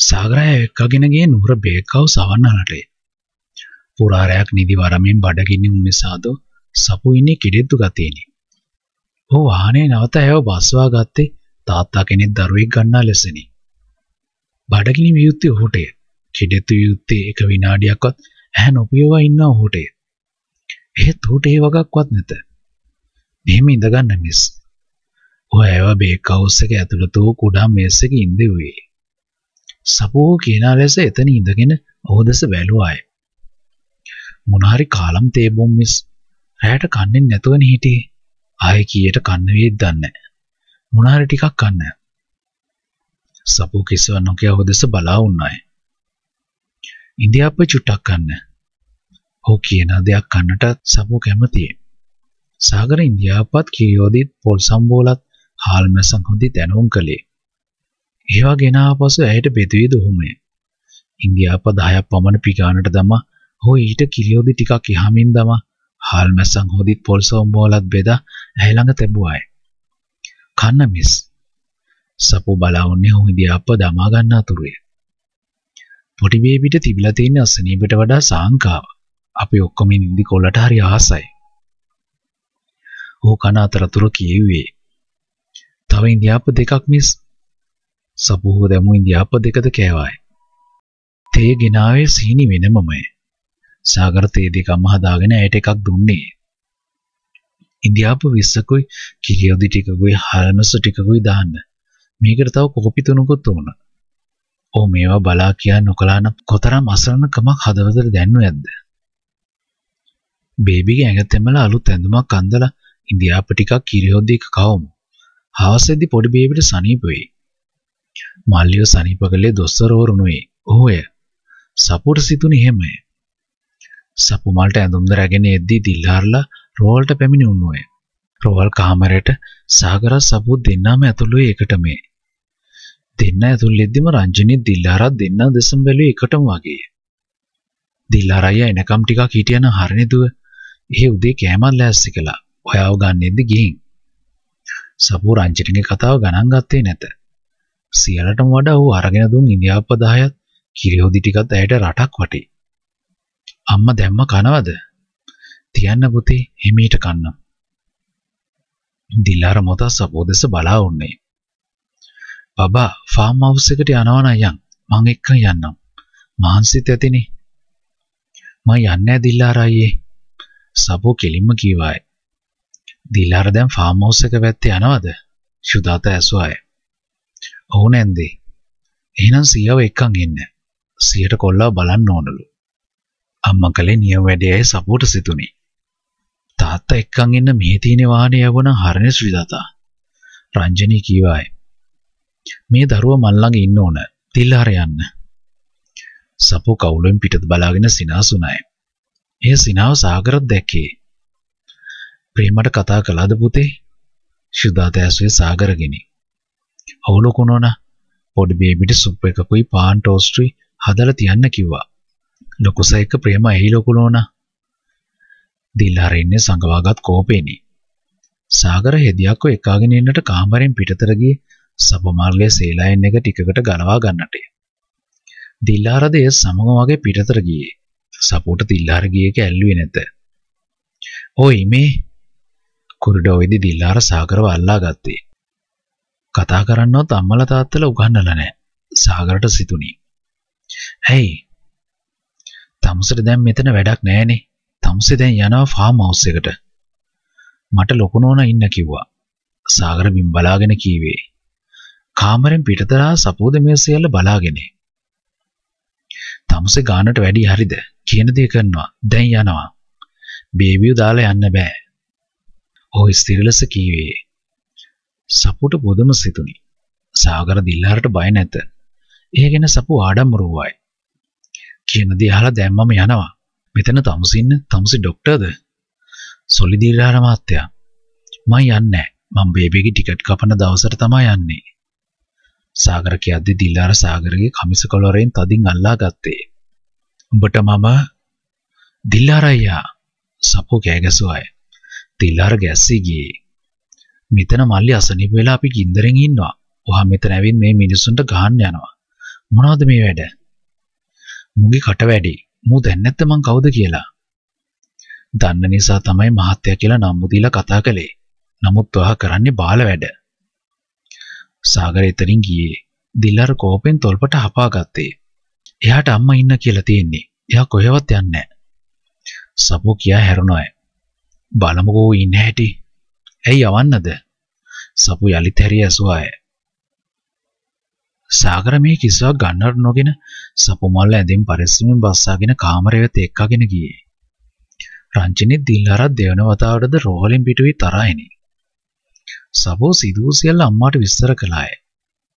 සාගරය එක්කගෙනගේ නුර බේකව් සවන්නලටේ. පුරාරයක් නිදි වරමින් බඩගින්න උන්නිසාදෝ සපු ඉන්නේ කිඩෙත්තු ගතේනි. ඕ වාහනේ නවත ඇව බස්වා ගත්තේ තාත්තා කෙනෙක් දරුවෙක් ගන්නා ලෙසනි. බඩගිනි වියුත්තේ ඔහුටය. කිඩෙත්තු වියුත්තේ එක විනාඩියක්වත් ඇහැ නොපියවා ඉන්න ඔහුටය. එහෙත් ඌට ඒ වගක්වත් නැත. මෙහෙම ඉඳගන්න මිස්. ඔය ඇව බේක් හවුස් එක ඇතුළත වූ කුඩා මේස් එක ඉඳෙව්වේ. සපුව කියනා ලෙස එතන ඉඳගෙන ඔහු දෙස බැලුවාය. මොනහරි කාලම් තේබොම් මිස් රැයට කන්නේ නැතුවනේ හිටියේ. ආයේ කීයට කන්න වේද දන්නේ මොනහරි ටිකක් කන්න. සපුව කිසිව නොකිය ඔහු දෙස බලා වුණාය. ඉන්දියාප්ප චුට්ටක් කන්න. ඔහු කියන දෙයක් කන්නට සපුව කැමතියි. සාගර ඉන්දියාපත් කිරියෝදිත් පොල් සම්බෝලත් හාල් මැසන් හොඳි දැනුම් කළේ. ඒවා ගෙන ආපසු ඇයට බෙදුවේද ඔහුමය. ඉන්දියාප 10ක් පමණ පිගානට දමා ඔහු ඊට කිරියෝදි ටිකක් එහාමින් දමා හාල් මැසන් හොදිත් පොල් සම්බෝලත් බෙදා ඇය ළඟ තැබුවාය. කන්න මිස්. සපු බලාවන්නේ ඔහු ඉන්දියාප දමා ගන්න අතුරුය. පොඩි බේබිට තිබිලා තියෙන අසනීපට වඩා සාංකාව. අපි ඔක්කොම නිදි කොල්ලට හරි ආසයි. ඕ කන අතරතුර කියෙව්වේ. තව ඉන්දියාප දෙකක් මිස්. සපුහුව දැමු ඉන්දියාප දෙකද කෑවායි. තේ ගෙනාවේ සීනි වෙනමමයි. සාගර තේ දෙකම හදාගෙන ඇයට එකක් දුන්නේ. ඉන්දියාප 20කුයි කිරියොදි ටිකකුයි හල්මස ටිකකුයි දාන්න. මේකට තව කෝපි තුනකුත් ඕන. ඕ මේවා බලා කියා නොකලා නම් කොතරම් අසරණකමක් හදවතට දැන්නු ඇද්ද? බේබිගේ ඇඟ තෙමලා අලුත් ඇඳුමක් අඳලා ඉන්දියාප ටිකක් කිරියොද්දි එක කවමු. හවසේදී පොඩි බේබිට සනීප වෙයි. මල්ලිය සනීප කළේ දොස්තරවරුනුයි. ඔහොය. සපුට සිතුනේ එහෙමයි. සපු මල්ට ඇඳුම්ද රැගෙන එද්දී දිල්හාරලා රෝල්ට පැමිණි උන්නුවේ. රෝල් කාමරයට සාගර සපු දෙන්නම ඇතුළුවේ එකට මේ. දෙන්න ඇතුළෙද්දිම රංජනී දිල්හාරත් දෙන්න දෙසම් බැලුවේ එකටම වගේ. දිල්හාරය එනකම් ටිකක් හිටියන හරිනෙදුව. එහෙ උදේ කෑමක් ලෑස්ති කළා. ඔයාව ගන්නෙද්දි ගිහින්. සපු රංජනීගේ කතාව ගණන් ගත්තේ නැත. සියලටම වඩා ඌ අරගෙන දුන් ඉන්දියාප්ප 10ත් කිරියෝදි ටිකත් ඇයට රටක් වටේ. අම්මා දැම්ම කනවද? තියන්න පුතේ හිමීට කන්නම්. දිලාර මොත සපෝදෙස බලා උන්නේ. බබා ෆාම් හවුස් එකට යනවා නම් යන්. මං එක්ක යන්නම්. මහන්සිත ඇතිනේ. මම යන්නේ නැහැ දිලාර අයියේ. සපෝ කෙලින්ම කීවාය. දිලාර දැන් ෆාම් හවුස් එක පැත්තේ යනවද? සුදාත ඇසුවාය. ඔව් නැන්දේ. එහෙනම් සියව එක්කන් ඉන්න. සියට කොල්ලා බලන්න ඕනලු. අම්මා කලේ නියම වැඩේයි සපෝට සිතුනේ. තාත්තා එක්කන් ඉන්න මේ තියෙන වාහනේ යවන හරනේ ශ්‍රීදතා. රංජනී කීවායි. මේ දරුවා මල් ළඟ ඉන්න ඕන. තිල්හර යන්න. සපෝ කවුලෙන් පිටත බලාගෙන සිනාසුනායි. ඒ සිනාව සාගරත් දැක්කේ. ප්‍රේමට කතා කළාද පුතේ? ශුදාත ඇසුවේ සාගරගෙනි. අවුලුකු නෝනා පොඩි බේබිට සුප් එකකුයි පාන් ටෝස්ට්රි හදලා තියන්න කිව්වා. ලොකු සයික ප්‍රේම ඇහි ලොකු නෝනා. දිල්හර ඉන්නේ සංගවාගත් කෝපේනි. සාගර හෙදියක්ව එකාගෙන එන්නට කාමරෙන් පිටතර ගියේ සබමාර්ගයේ සේලායන් එක ටිකකට ගලවා ගන්නට. දිල්හරද ඒ සමග වගේ පිටතර ගියේ. සපෝට දිල්හර ගියේ කැල්ලුවේ නැත. "ඔයි මේ" කුරිඩෝවේදී දිල්හර සාගරව අල්ලා ගත්තේ. කතා කරන්නවත් අම්මලා තාත්තලා උගන්නලා නැහැ. සාගරට සිතුණි. "ඇයි? තමුසට දැන් මෙතන වැඩක් නැහැනේ. තමුසේ දැන් යනවා ෆාම් හවුස් එකට." මට ලොකු නෝනා ඉන්න කිව්වා. සාගර බිම් බලාගෙන කීවේ. කාමරෙන් පිටතරා සපෝද මේසයල්ල බලාගෙන. තමුසේ ගානට වැඩි හරිද? කියන දේ කරනවා. දැන් යනවා. බේබියු දාලා යන්න බෑ. ඔහු ස්ථිරලස කීවේ. සපුට බොදම සිතුනි. සාගර දිල්ලාරට බය නැත. ඒ ගැන සපු ආඩම්බර වූවායි. කියන දේ අහලා දැම්මම යනවා. මෙතන තමුසින්න තමුසි ડોක්ටර්ද? සොලි දිල්ලාර මහත්තයා. මම යන්නේ මම බේබිගේ ටිකට් කපන දවසට තමයි යන්නේ. සාගර කියද්දි දිල්ලාර සාගරගේ කමිස කොලරෙන් තදින් අල්ලා ගත්තේ. උඹට මම දිල්ලාර අයියා සපු කෑගසුවාය. දිල්ලාර ගැස්සී ගියේ. මෙතන මල්ලි අසනීප වෙලා අපි ගින්දරෙන් ඉන්නවා. ඔහා මෙතන ඇවිත් මේ මිනිස්සුන්ට ගහන්න යනවා. මොනවද මේ වැඩ? මුගේ කට වැඩි. මූ දැන් නැත්te මං කවුද කියලා. දන්න නිසා තමයි මහත්තයා කියලා නම්බු දීලා කතා කළේ. නමුත් ඔයා කරන්නේ බාල වැඩ. සාගර එතනින් ගියේ. දිල්ලර කෝපෙන් තොල්පට හපා ගත්තේ. එයාට අම්මා ඉන්න කියලා තියෙන්නේ. එයා කොහෙවත් යන්නේ නැහැ. සපු කියා හැරුණා. බලමුකෝ ඉන්න හැටි. ඇයි යවන්නද? සපු යලිත් හැරී ඇසුවාය. සාගර මේ කිසිවක් ගන්නට නොගෙන සපු මල්ල ඇඳින් පරිස්සමින් බස්සාගෙන කාමරය වෙත එක්කගෙන ගියේ. රංජනිත් දිල්හරත් දෙවන වතාවටද රෝහලෙන් පිටුවී තරහිනි. සබෝ සිදුවූ සියල්ල අම්මාට විස්තර කළාය.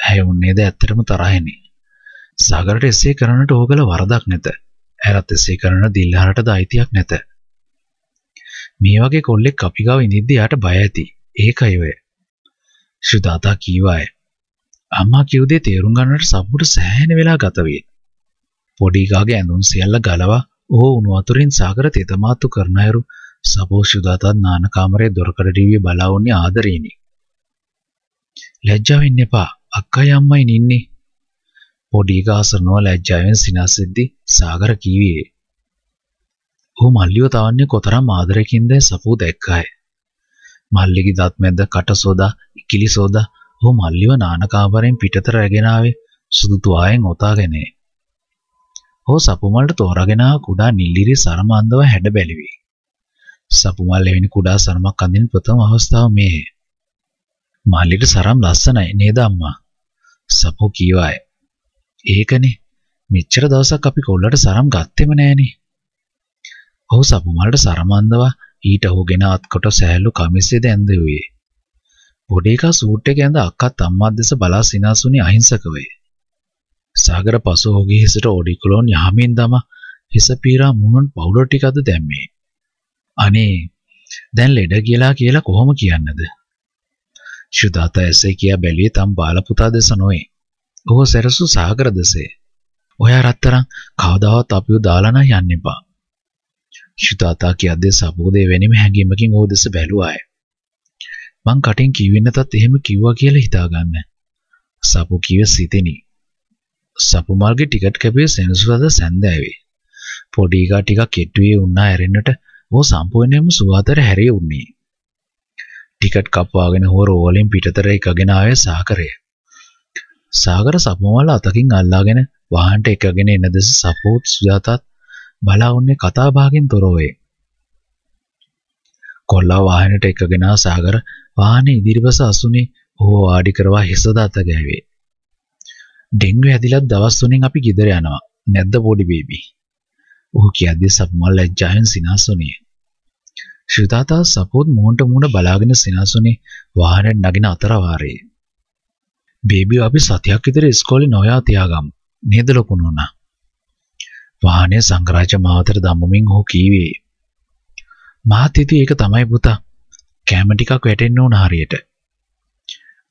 ඇය උන්නේද ඇත්තටම තරහිනි. සාගරට එසේ කරන්නට ඕගල වරදක් නැත. ඇරත් එසේ කරන දිල්හරටද අයිතියක් නැත. මේ වගේ කොල්ලෙක් අපි ගාව ඉඳිද්දි යාට බය ඇති. ඒකයි ඔය. ශ්‍රදාතා කීවාය. අම්මා කිව් දේ තේරුම් ගන්නට සබ්බුට සෑහෙන වෙලා ගත වේ. පොඩි ගාගේ ඇඳුම් සියල්ල ගලවා ඔහු උණු වතුරින් සාගර තෙතමාතු කරන අයුරු සබෝ ශ්‍රදාතත් නාන කාමරයේ දොරකඩ ටීවී බලා වුණේ ආදරේනි. ලැජ්ජා වෙන්න එපා. අක්කයි අම්මයි නින්නේ. පොඩි ගාසරනව ලැජ්ජාවෙන් සිනාසෙද්දි සාගර කීවේ. ඔහු මල්ලිව තවන්නේ කොතරම් ආදරයකින්ද සපූ දැක්කාය. මල්ලිගේ දත් මැද්ද කට සෝදා ඉකිලි සෝදා ඔහු මල්ලිව නානකාමරයෙන් පිටතට රැගෙන ආවේ සුදු තුවායෙන් ඔතාගෙනේ. ඔහු සපුමල්ට තෝරාගෙන කුඩා නිල්ලිරි සරම අන්දව හැඩ බැලිවි. සපුමල් එවැනි කුඩා සරමක් අඳින ප්‍රථම අවස්ථාව මේ. මල්ලිට සරම් ලස්සනයි නේද අම්මා? සපු කීවාය. ඒකනේ මෙච්චර දවසක් අපි කොල්ලට සරම් ගත්තෙම නෑනේ. ඔහු සපුමල්ට සරම අන්දවා ඊට ඔහුගෙන අත්කොට සෑහළු කමිසෙද ඇඳුවේ. පොඩි එකා සූට් එක ඇඳ අක්කත් අම්මත් දෙස බලා සිනාසුනේ අහිංසක වේ. සාගර පසු ඔහුගේ හිසට ඔඩිකුලෝන් යහමින් දම හිස පීරා මුණුන් පවුලර් ටික අද දැම්මේ. අනේ දැන් ලෙඩ කියලා කියලා කොහොම කියන්නද? ශුදාතා ඇසේ කියා බැලුවේ තම් බාලපුතා දෙස නොවේ. ඔහු සැරසු සාගර දෙසේ. ඔයා රත්තරන් කවදාවත් අපිව දාලා නම් යන්න එපා. ශුදාතා කියද්දී සබෝදේ වෙනිම හැඟීමකින් ඔහු දෙස බැලුවාය. මං කටින් කිව්වෙ නැතත් එහෙම කිව්වා කියලා හිතාගන්න. සපු කිව්ව සිතෙනි. සපු මාර්ගේ ටිකට් කැපුවේ සෙනසුරාදා සැන්දෑවේ. පොඩි එකා ටිකක් කෙට්ටුවේ වුණා ඇරෙන්නට ਉਹ සම්පූර්ණයෙන්ම සුවාතර හැරේ උන්නේ. ටිකට් කප්වාගෙන හොර රෝලෙන් පිටතර එකගෙන ආවේ සාකරය. සාගර සපුමල අතකින් අල්ලාගෙන වාහනට එකගෙන එන දෙස සපෝට් සුජාතත් බලා උන්නේ කතා බහකින් තොරවේ. කොල්ලා වාහනට එකගෙන සාගර වාහනේ ඉදිරිපස අසුනේ ඔහු වාඩි කරවා හිස දාත ගෑවේ. ඩෙන්ගු ඇදිලත් දවස් තුනෙන් අපි ගෙදර යනවා. නැද්ද පොඩි බේබි? ඔහු කියද්දී සප්මල් ලැජ්ජාවෙන් සිනාසුනේ. ශ්‍රිතාතා සපෝත් මූණට මූණ බලාගෙන සිනාසුනේ වාහනයෙන් නගින අතර වාරයේ. බේබි අපි සතියක් විතර ඉස්කෝලේ නොයා තියාගමු. නේද ලොකු නෝනා? වාහනේ සංගරාජ මාවතට දම්මමින් ඔහු කීවේ. මාත් හිතුවේ ඒක තමයි පුතා. කැම ටිකක් වැටෙන්න ඕන හරියට.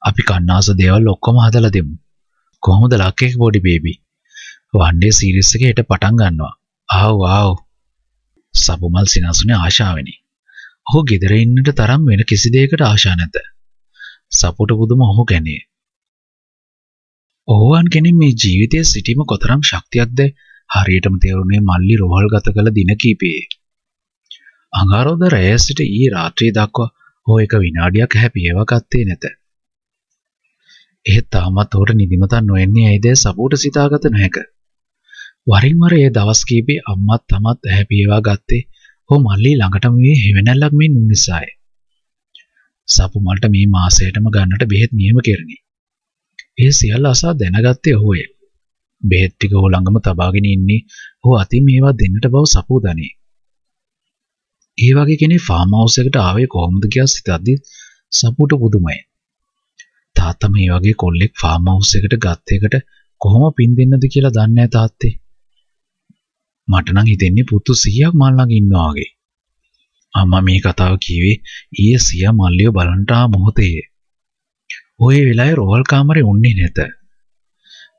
අපි කන්නාස දේවල් ඔක්කොම හදලා දෙමු. කොහොමද ලක්කේක පොඩි බේබි? වන්ඩේ සීරීස් එක හෙට පටන් ගන්නවා. ආව් ආව්. සබුමල් සිනාසුනේ ආශාවෙනි. ඔහු ගෙදර ඉන්නට තරම් වෙන කිසි දෙයකට ආශා නැත. සපුට පුදුම ඔහු ගැනේ. ඔහුවන් කෙනෙක් මේ ජීවිතයේ සිටීම කොතරම් ශක්තියක්ද හරියටම තේරුනේ මල්ලි රෝහල් ගත කළ දින කීපයේ. අඟහරුවාද රැය සිට ඊ රාත්‍රිය දක්වා ඔහු එක විනාඩියක් හැපියව ගත්තේ නැත. එහෙත් තාමත් ඔහුට නිදිමතක් නොඑන්නේ ඇයිද සපුට සිතාගත නොහැක. වරින් වර ඒ දවස් කීපේ අම්මත් තමත් හැපියවා ගත්තේ ඔහු මල්ලි ළඟටම මේ හෙවණැල්ලක් මෙන් නිසාය. සපු මල්ට මේ මාසයටම ගන්නට බෙහෙත් නියම කෙරෙනි. ඒ සියල්ල අසා දැනගත්තේ ඔහුය. බෙහෙත් ටික ඔහු ළඟම තබාගෙන ඉන්නේ ඔහු අතින් මේවා දෙන්නට බව සපු දනේ. ඒ වගේ කෙනෙක් ෆාම් හවුස් එකට ආවේ කොහොමද කියලා සිතද්දි සපුට පුදුමයි. තාත්තා මේ වගේ කොල්ලෙක් ෆාම් හවුස් එකට ගත්ත එකට කොහොම පින් දෙන්නද කියලා දන්නේ නැහැ තාත්තේ. මට නම් හිතෙන්නේ පුතු 100ක් මල් ළඟ ඉන්නවා වගේ. අම්මා මේ කතාව කිව්වේ ඊයේ සියා මල්ලිය බලන්ට ආ මොහොතේ. ওই වෙලාවේ රෝහල් කාමරේ උන්නේ නැත.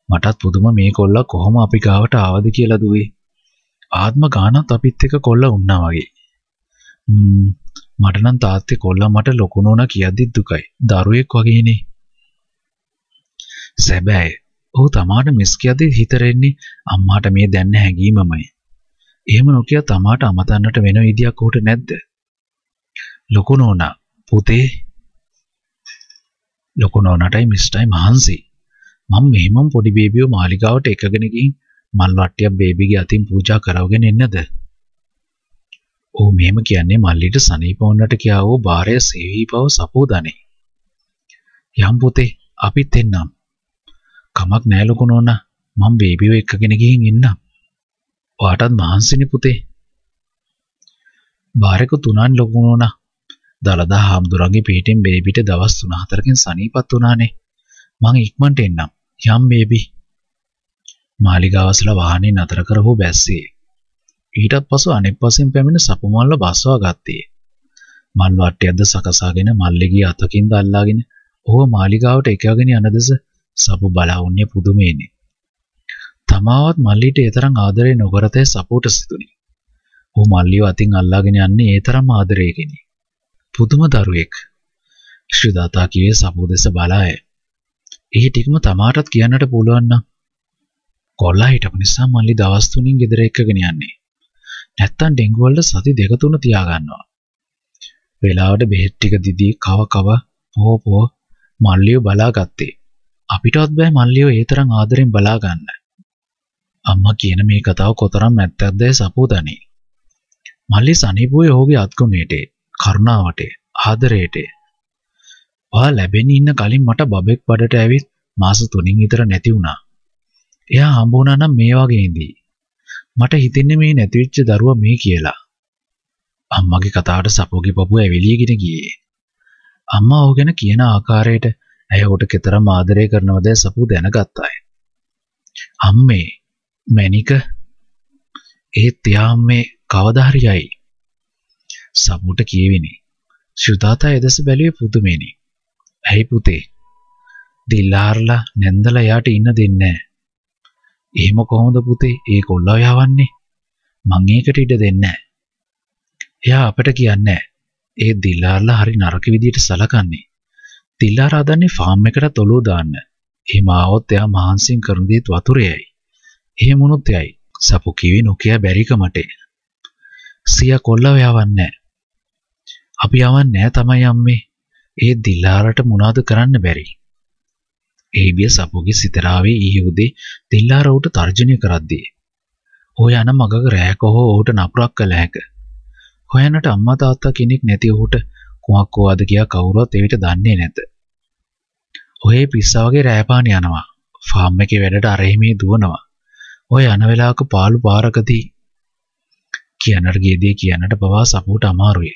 මටත් පුදුම මේ කොල්ලා කොහොම අපි ගාවට ආවද කියලා දුවේ. ආත්ම ගානත් අපිත් එක්ක කොල්ලා වුණා වගේ. මට නම් තාත්තේ කොල්ලා මට ලොකු නෝනා කියද්දි දුකයි. දරුවෙක් වගේනේ. සැබෑ ඔහු තමාට මිස් කියද්දී හිතරෙන්නේ අම්මාට මේ දැන්න හැඟීමමයි. එහෙම නොකිය තමාට අමතන්නට වෙන විදියක් ඔහුට නැද්ද? ලොකු නෝනා පුතේ ලොකු නෝනාටයි මිස්ටයි මහන්සි. මම මෙහෙමම පොඩි බේබිව මාලිගාවට එකගෙන ගිහින් මල් වට්ටියක් බේබිගේ අතින් පූජා කරවගෙන එන්නද? ඔහු මෙහෙම කියන්නේ මල්ලිට සනීප වුණට කියා වූ බාරය සේවීපව සපෝදනේ. යම් පුතේ අපිත් එන්නම්. කමක් නෑ ලොකු නෝනා. මම බේබිව එක්කගෙන ගිහින් ඉන්නම්. ඔයාටත් මහන්සිනේ පුතේ. බාරක තුනන් ලොකු නෝනා. දලදා හාමුදුරන්ගේ පිටින් බේබිට දවස් 3-4කින් සනීපත් වුණානේ. මං ඉක්මනට එන්නම්. යම් බේබි. මාලිගාවසල වාහනේ නතර කරවෝ බැස්සේ. ඊටත් පසු අනෙක් පසෙන් පැමිණ සපුමල්ල බස්වා ගත්තේ. මල් වට්ටියක්ද සකසාගෙන මල්ලිගේ අතකින්ද අල්ලාගෙන ඔහුව මාලිගාවට එකගෙන යන දෙස සපු බලා වුණේ පුදුමේනේ. තමාවත් මල්ලිට ඒ තරම් ආදරේ නොකරතේ සපුට සිතුනි. ඔහු මල්ලිව අතින් අල්ලාගෙන යන්නේ ඒ තරම් ආදරයකින්. පුදුම දරුවෙක්. ශ්‍රීදාතා කියේ සපු දෙස බලාය. ඒ ටිකම තමාටත් කියන්නට පුළුවන් නම් කොල්ලා හිටපු නිසා මල්ලි දවස් තුනින් ගෙදර එක්කගෙන යන්නේ. නැත්තම් ඩෙන්ගු වලට සති දෙක තුන තියා ගන්නවා. වෙලාවට බෙහෙත් ටික දිදී කව කව පොහො පොහො මල්ලිව බලාගත්තේ. අපිටවත් බෑ මල්ලිව ඒ තරම් ආදරෙන් බලා ගන්න. අම්මා කියන මේ කතාව කොතරම් ඇත්තක්ද සපෝතනේ. මල්ලි සනීපුවේ ඔහුගේ අත්ගුණයට, කරුණාවට, ආදරයට ඔයා ලැබෙන්න ඉන්න කලින් මට බබෙක් බඩට ඇවිත් මාස 3කින් විතර නැති වුණා. එයා හම්බ වුණා නම් මේ වගේ ඉඳී. මට හිතෙන්නේ මේ නැතිවෙච්ච දරුවා මේ කියලා. අම්මගේ කතාවට සපෝගේ පපුව ඇවිලියගෙන ගියේ. අම්මා ඔහු ගැන කියන ආකාරයට ඇය ඔහුට කෙතරම් ආදරය කරනවද සපු දැනගත්තාය. අම්මේ මැනික ඒත් එයා මේ කවදා හරි යයි. සපුට කියවෙනි. ශ්‍රුතාතා එදෙස බැලුවේ පුදුමෙනි. ඇයි පුතේ? දිල්ලාර්ලා නැන්දලා යාට ඉන්න දෙන්නේ නැහැ. එහෙම කොහොමද පුතේ? ඒ කොල්ලා යවන්නේ? මං ඒකට ඉඩ දෙන්නේ නැහැ. එයා අපට කියන්නේ ඒ දිල්ලාර්ලා හරි නරක විදියට සලකන්නේ. දිල්ලාර හදන්නේ ෆාම් එකට ඔලුව දාන්න. එහෙම ආවොත් එයා මහන්සියෙන් කරන දේත් වතුරේයි. එහෙම වුණොත් එයයි. සපු කිවි නොකිය බැරිකමට. සියා කොල්ලව යවන්නේ අපි යවන්නේ තමයි අම්මේ. ඒ දිල්ලාරට මොනවද කරන්න බැරි. ඒබිය සපුගේ සිතරාවේ ඊයේ උදේ දිල්ලාර උට තර්ජනය කරද්දී. ඔය යන මගක රෑක හෝ ඔහුට නපුරක් කළ හැක. හොයන්නට අම්මා තාත්තා කෙනෙක් නැති ඔහුට කුමක් කෝවද කියා කවුරුවත් එවිට දන්නේ නැත. ඔය පිස්සා වගේ රෑපාන යනවා. ෆාම් එකේ වැඩට අරෙහිමේ දුවනවා. ඔය යන වෙලාවක පාළු පාරකදී කියන්නට ගියදී කියන්නට පවා සපුට අමාරුයි.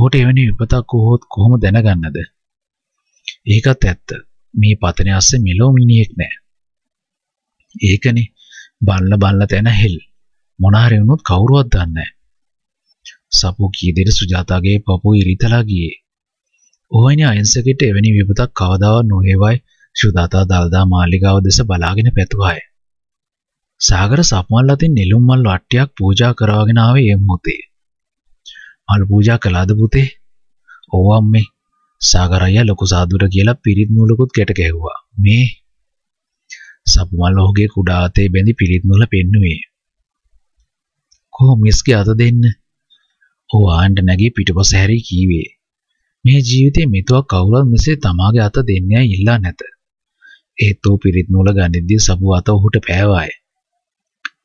ඔහුට එවැනි විපතක් වුවහොත් කොහොම දැනගන්නද? ඒකත් ඇත්ත. මේ පතනේ අස්සේ මෙලෝ මිනිහෙක් නෑ. ඒකනේ බල්ල බල්ල තැන හෙල්. මොන හරි වුණොත් කවුරුවත් දන්නේ නෑ. සපු කී දෙර සුජාතාගේ පපුව ඉරිතලා ගියේ. ඔහොයිනේ අයන්සකට එවැනි විපතක් කවදාවත් නොවේවයි සුජාතා දල්දා මාලිගාව දෙස බලාගෙන පැතුවාය. සාගර සප්මල් අතින් නෙළුම් මල් වට්ටියක් පූජා කරවාගෙන ආවේ ඒ මොහොතේ. මල් පූජා කළාද පුතේ? ඔව් අම්මේ. සාගර අයියා ලොකු සාදුර කියලා පිරිත් නූලකුත් ගැට ගැහුවා. මේ සප්මල් ඔහුගේ කුඩා අතේ බැඳි පිරිත් නූල පෙන්නුවේ. කොහොම මිස්ගේ අත දෙන්න? ඔහු ආන්ට නැගී පිටුපස හැරී කීවේ. මේ ජීවිතේ මෙතුවක් කවුරුත් මෙසේ තමාගේ අත දෙන්නේ ඉල්ලා නැත. ඒත් ਉਹ පිරිත් නූල ගනිද්දී සපු අත ඔහුට පෑවාය.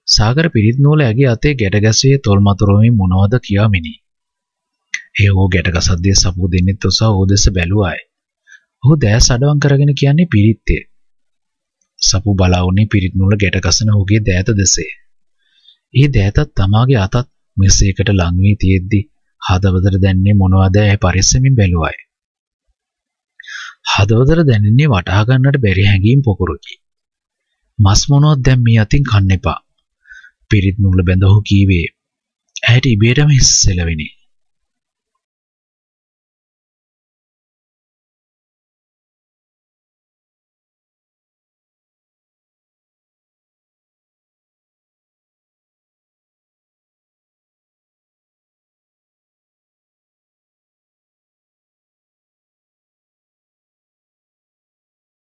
සාගර පිරිත් නූල ඇගේ අතේ ගැට ගැස්සේ තොල් මතුරුමින් මොනවද කියාමිනි. ඒ ඕ ගැට ගසද්දී සපු දෙන්නෙත් ඔසා ඕ දෙස බැලුවාය. ඔහු දැස් අඩවන් කරගෙන කියන්නේ පිරිත්තේ. සපු බලාවුනේ පිරිත් නූල ගැට ගසන ඔහුගේ දෑත දෙසේ. ඒ දෑතත් තමාගේ අතත් මෙසේකට ලං වී තියෙද්දි හදවතට දැනෙන්නේ මොනවද ඇයි පරිස්සමින් බැලුවාය. හදවතට දැනෙන්නේ වටහා ගන්නට බැරි හැඟීම් පොකුරකි. මස් මොනවත් දැන් මේ අතින් කන්න එපා. පිරිත් නූල බැඳ ඔහු කීවේ. ඇයට ඉබේටම හිස් සෙලවෙනි.